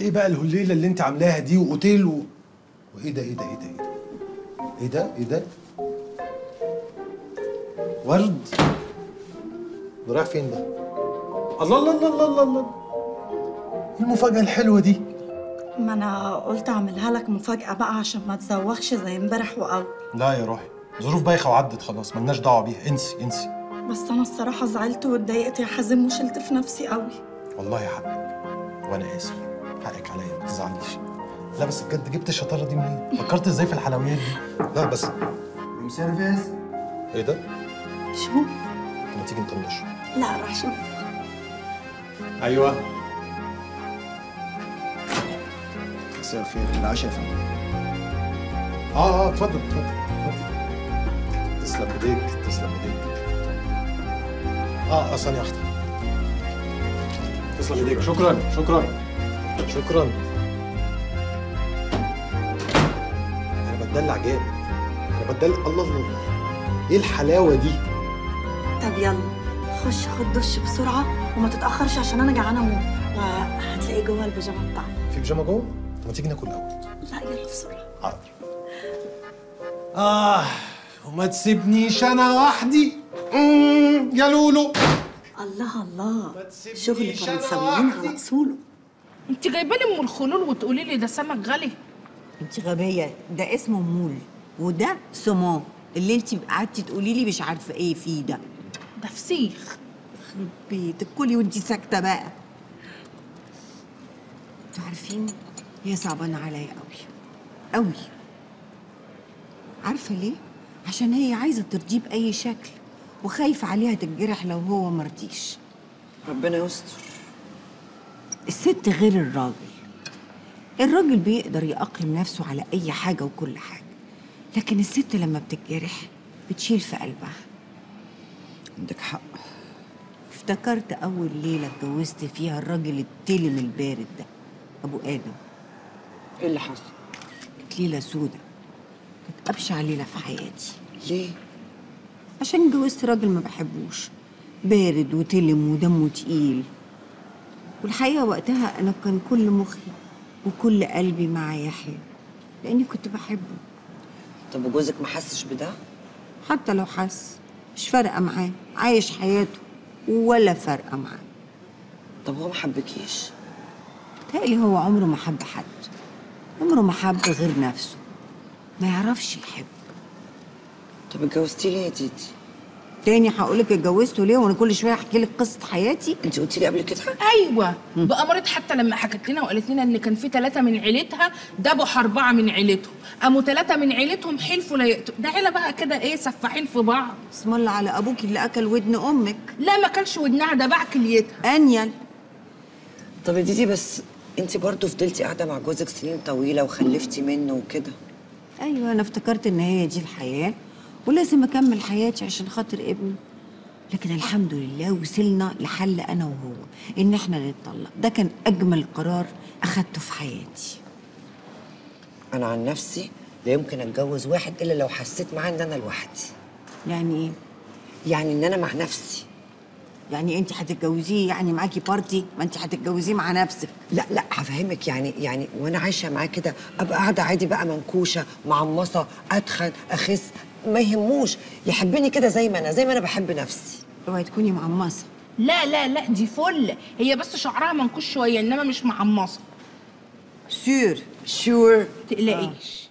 إيه بقى الهليلة اللي أنت عاملاها دي وأوتيل و... وايه ده إيه ده إيه ده إيه ده؟ إيه ده إيه ده؟ ورد؟ ده رايح فين ده؟ الله الله الله الله الله إيه المفاجأة الحلوة دي؟ ما أنا قلت أعملها لك مفاجأة بقى عشان ما تزوخش زي امبارح وقوي لا يا روحي ظروف بايخة وعدت خلاص ملناش دعوة بيها. انسي انسي. بس أنا الصراحة زعلت واتضايقت يا حازم وشلت في نفسي قوي والله حقك وأنا آسف. حقك عليا ما تزعليش. لا بس بجد جبت الشطارة دي منين؟ فكرت إزاي في الحلويات دي؟ لا بس. room service إيه ده؟ شو؟ ما تيجي نطنش. لا راح شوف. أيوه. مساء الخير العشاء. يا فندم آه آه اتفضل اتفضل اتفضل. تسلم إيديك تسلم إيديك. آه آه ثانية واحدة. تسلم إيديك. شكرا شكرا. شكرا. أنا بتدلع جامد. أنا بتدلع. الله الله. إيه الحلاوة دي؟ طب يلا خش خد دش بسرعة وما تتأخرش عشان أنا جعانة موت. وهتلاقي جوه البيجامة بتاعتي في بيجامة جوه؟ طب ما تيجي ناكل الأول. لا يلا بسرعة. حاضر. آه وما تسيبنيش أنا وحدي. يا لولو. الله الله. شغل فرنساويين. على أصوله. انت جايبه لي ام الخلول وتقولي لي ده سمك غالي؟ انت غبية. ده اسمه مول وده سمون اللي انت قعدتي تقولي لي مش عارفة إيه فيه ده. ده فسيخ. يخرب بيتك كلي وانت ساكتة بقى. أنتوا عارفين هي صعبانة عليا قوي قوي عارفة ليه؟ عشان هي عايزة ترضيه باي شكل وخايفة عليها تتجرح لو هو مرضيش. ربنا يستر. الست غير الراجل. الراجل بيقدر يأقلم نفسه على أي حاجة وكل حاجة لكن الست لما بتتجرح بتشيل في قلبها. عندك حق. افتكرت أول ليلة اتجوزت فيها الراجل التلم البارد ده أبو آدم. إيه اللي حصل؟ كانت ليلة سودة. كانت أبشع ليلة في حياتي. ليه؟ عشان اتجوزت راجل ما بحبوش. بارد وتلم ودمه تقيل. والحقيقة وقتها أنا كان كل مخي وكل قلبي مع يحيى لأني كنت بحبه طب وجوزك ما حسش بده؟ حتى لو حس مش فارقة معاه عايش حياته ولا فارقة معاه طب هو ما حبكيش تقلي هو عمره ما حب حد عمره ما حب غير نفسه ما يعرفش يحب طب اتجوزتي ليه يا تيتي؟ تاني هقولك اتجوزته ليه وأنا كل شوية احكي لك قصة حياتي؟ انت قلتي لي قبل كده؟ أيوه بأمارة حتى لما حكت لنا وقالت لنا إن كان في ثلاثة من عيلتها ذبحوا اربعه من عيلتهم. قاموا ثلاثة من عيلتهم حلفوا لا يقتلوا. ده عيلة بقى كده إيه سفاحين في بعض. اسم الله على أبوك اللي أكل ودن أمك. لا ما كانش ودنها ده باع كليتها أنيل. طب يا ديدي بس انت برضه فضلتي قاعدة مع جوزك سنين طويلة وخلفتي منه وكده. أيوه أنا افتكرت إن هي دي الحياة. ولازم أكمل حياتي عشان خاطر ابني. لكن الحمد لله وصلنا لحل أنا وهو إن إحنا نتطلق. ده كان أجمل قرار أخدته في حياتي. أنا عن نفسي لا يمكن أتجوز واحد إلا لو حسيت معاه إن أنا لوحدي. يعني إيه؟ يعني إن أنا مع نفسي. يعني انت هتتجوزيه يعني معاكي party؟ ما انت هتتجوزيه مع نفسك. لا لا هفهمك. يعني يعني وأنا عايشة معاه كده أبقى قاعدة عادي بقى منكوشة معمصة أتخن أخس ما يهموش يحبني كده زي ما أنا زي ما أنا بحب نفسي. اوعي تكوني معمصة. لا لا لا دي فل. هي بس شعرها منكوش شوية إنما مش معمصة. sure sure تقلقيش.